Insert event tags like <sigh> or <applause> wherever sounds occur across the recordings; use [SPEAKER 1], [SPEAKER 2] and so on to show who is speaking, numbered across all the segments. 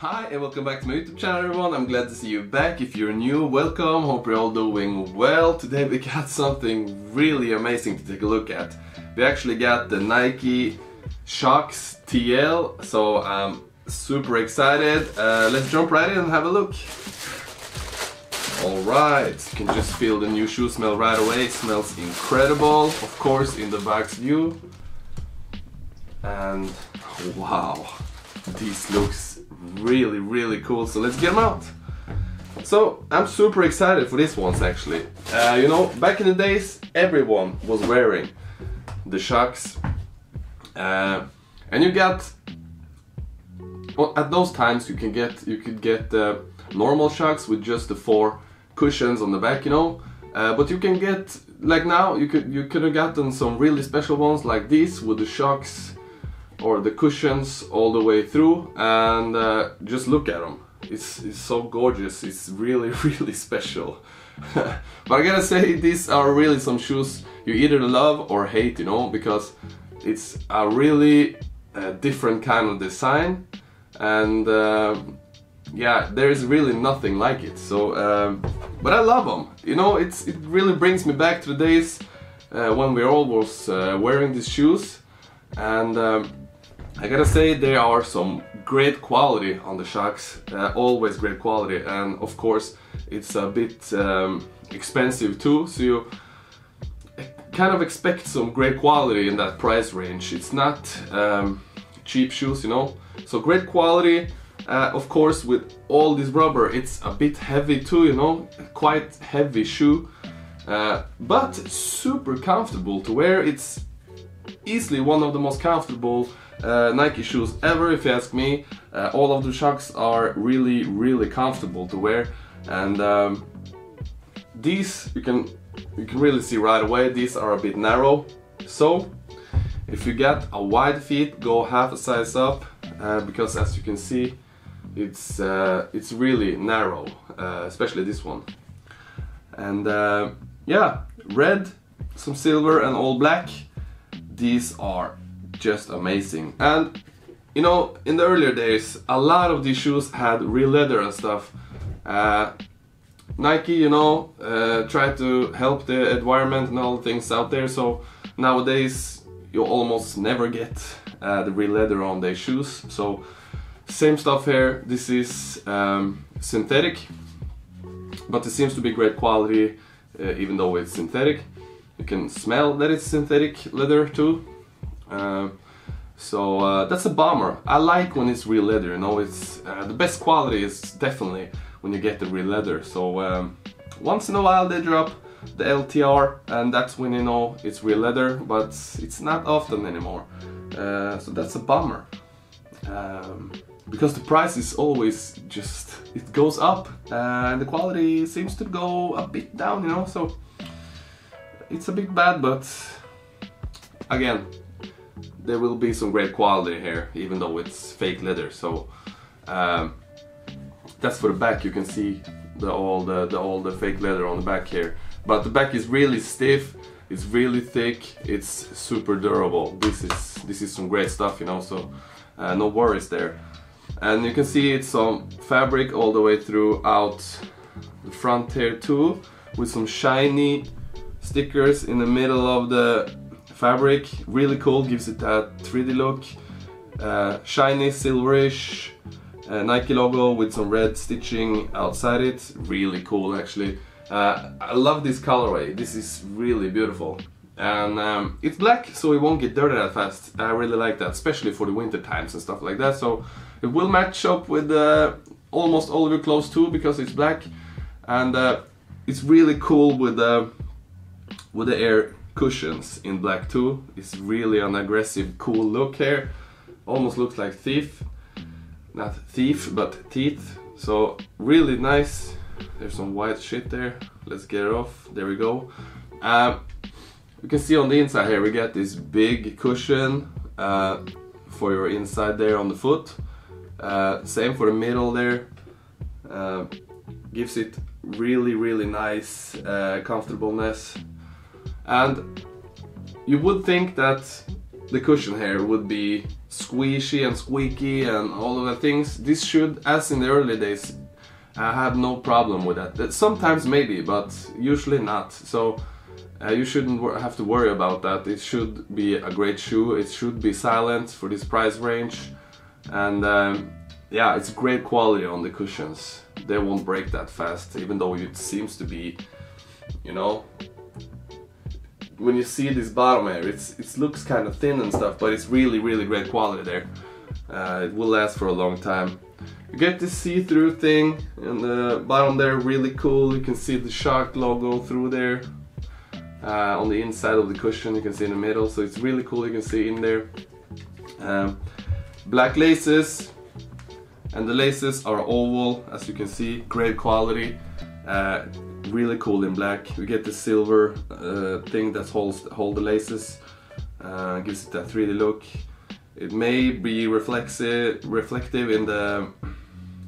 [SPEAKER 1] Hi and welcome back to my YouTube channel everyone. I'm glad to see you back. If you're new, welcome. Hope you're all doing well. Today we got <laughs> something really amazing to take a look at. We actually got the Nike Shox TL, so I'm super excited. Uh, let's jump right in and have a look. Alright, you can just feel the new shoe smell right away. It smells incredible, of course in the box view. And wow, this looks really really cool. So let's get them out. So I'm super excited for these ones actually. Uh, you know, back in the days, everyone was wearing the Shox, uh, and you got well, at those times you can get you could get uh, normal Shox with just the four cushions on the back, you know. Uh, but you can get like now you could you could have gotten some really special ones like these with the Shox or the cushions all the way through and uh, just look at them. It's, it's so gorgeous, it's really <laughs> really special. <laughs> but I gotta say these are really some shoes you either love or hate, you know, because it's a really uh, different kind of design and uh, yeah, there is really nothing like it. So, um, but I love them. You know, it's it really brings me back to the days uh, when we all was uh, wearing these shoes, and um, I gotta say there are some great quality on the Shox. Uh, always great quality, and of course it's a bit um, expensive too. So you kind of expect some great quality in that price range. It's not um, cheap shoes, you know. So great quality uh, of course, with all this rubber, it's a bit heavy too, you know, quite heavy shoe, uh, but super comfortable to wear. It's easily one of the most comfortable uh, Nike shoes ever, if you ask me. Uh, all of the Shox are really, really comfortable to wear, and um, these you can you can really see right away. These are a bit narrow, so if you get a wide feet, go half a size up, uh, because as you can see it's uh, it's really narrow, uh, especially this one. And uh, yeah, red, some silver and all black. These are just amazing. And you know, in the earlier days, a lot of these shoes had real leather and stuff. Uh, Nike, you know, uh, tried to help the environment and all the things out there. So nowadays, you almost never get uh, the real leather on their shoes. So same stuff here, this is um, synthetic, but it seems to be great quality uh, even though it's synthetic. You can smell that it's synthetic leather too. Uh, so uh, that's a bummer. I like when it's real leather, you know, it's uh, the best quality is definitely when you get the real leather. So um, once in a while they drop the LTR and that's when you know it's real leather, but it's not often anymore. Uh, so that's a bummer. Um, because the price is always just it goes up and the quality seems to go a bit down you know so it's a bit bad but again there will be some great quality here even though it's fake leather. So um, that's for the back. You can see the all the, the all the fake leather on the back here. But the back is really stiff. It's really thick. It's super durable. This is this is some great stuff you know so uh, no worries there. And you can see it's some fabric all the way throughout the front here too with some shiny stickers in the middle of the fabric really cool gives it that 3D look. Uh, shiny silverish uh, Nike logo with some red stitching outside it really cool actually. Uh, I love this colorway this is really beautiful. And um, it's black so it won't get dirty that fast. I really like that especially for the winter times and stuff like that. So it will match up with uh, almost all of your clothes too because it's black. And uh, it's really cool with the with the air cushions in black too. It's really an aggressive cool look here. Almost looks like thief. Not thief but teeth. So really nice. There's some white shit there. Let's get it off. There we go. Um, you can see on the inside here we get this big cushion uh, for your inside there on the foot. Uh, same for the middle there. Uh, gives it really really nice uh, comfortableness. And you would think that the cushion here would be squishy and squeaky and all of the things. This should, as in the early days, I have no problem with that. Sometimes maybe, but usually not. So uh, you shouldn't have to worry about that. It should be a great shoe. It should be silent for this price range. And um, yeah, it's great quality on the cushions. They won't break that fast, even though it seems to be, you know, when you see this bottom here, it's it looks kind of thin and stuff, but it's really, really great quality there. Uh, it will last for a long time. You get this see-through thing and the bottom there, really cool. You can see the Shark logo through there. Uh, on the inside of the cushion, you can see in the middle, so it's really cool. You can see in there. Um, black laces, and the laces are oval, as you can see, great quality. Uh, really cool in black. We get the silver uh, thing that holds hold the laces, uh, gives it that 3D look. It may be reflexive, reflective in the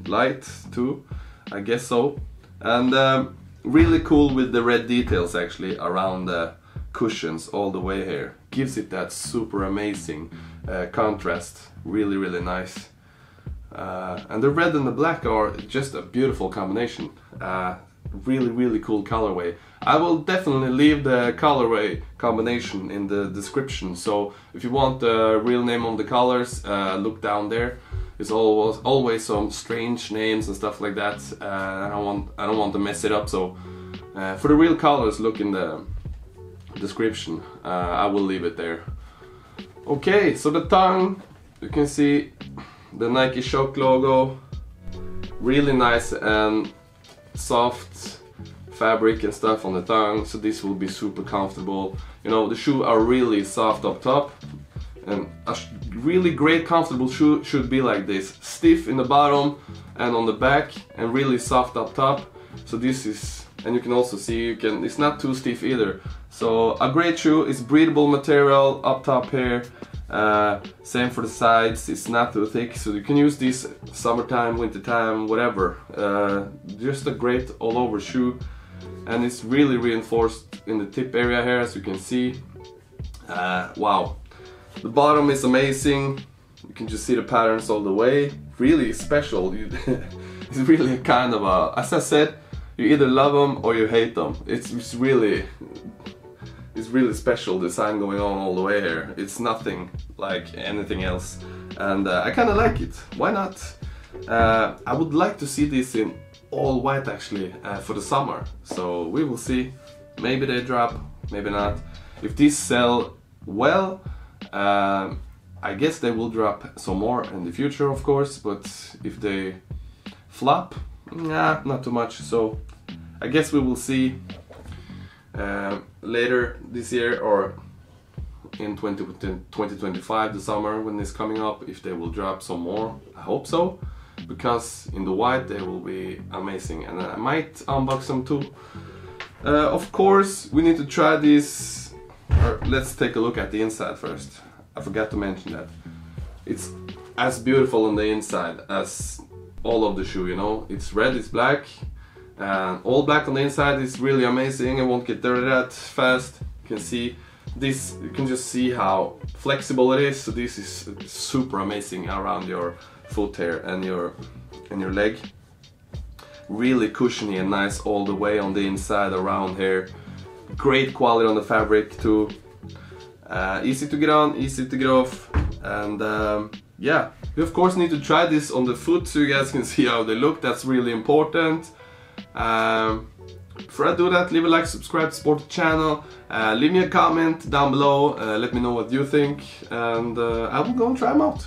[SPEAKER 1] light too, I guess so. And um, really cool with the red details actually around the cushions all the way here. Gives it that super amazing uh, contrast. Really, really nice. Uh, and the red and the black are just a beautiful combination. Uh, really really cool colorway. I will definitely leave the colorway combination in the description. So if you want the real name on the colors uh, look down there. It's always always some strange names and stuff like that. Uh, I don't want I don't want to mess it up. So uh, for the real colors look in the description. Uh, I will leave it there. Okay so the tongue you can see the Nike shock logo. Really nice and soft fabric and stuff on the tongue so this will be super comfortable. You know the shoe are really soft up top and a really great comfortable shoe should be like this. Stiff in the bottom and on the back and really soft up top. So this is and you can also see you can it's not too stiff either. So a great shoe is breathable material up top here uh, same for the sides, it's not too thick, so you can use this summertime, wintertime, whatever. Uh, just a great all-over shoe, and it's really reinforced in the tip area here, as you can see. Uh, wow. The bottom is amazing, you can just see the patterns all the way. Really special, <laughs> it's really kind of a, as I said, you either love them or you hate them. It's, it's really it's really special design going on all the way here. It's nothing like anything else and uh, I kind of like it. Why not? Uh, I would like to see this in all white actually uh, for the summer. So we will see. Maybe they drop, maybe not. If these sell well, um, I guess they will drop some more in the future of course, but if they flop, nah, not too much. So I guess we will see uh, later this year or in 20, 2025 the summer when it's coming up if they will drop some more I hope so. Because in the white they will be amazing. And I might unbox them too. Uh, of course we need to try this. Let's take a look at the inside first. I forgot to mention that. It's as beautiful on the inside as all of the shoe you know? It's red it's black and all black on the inside is really amazing. It won't get dirty that fast. You can see this you can just see how flexible it is. So this is super amazing around your foot here and your and your leg. Really cushiony and nice all the way on the inside around here. Great quality on the fabric too. Uh, easy to get on easy to get off. And um, yeah you of course need to try this on the foot so you guys can <laughs> see how they look. That's really important um, before I do that, leave a like, subscribe, support the channel, uh, leave me a comment down below, uh, let me know what you think, and uh, I will go and try them out.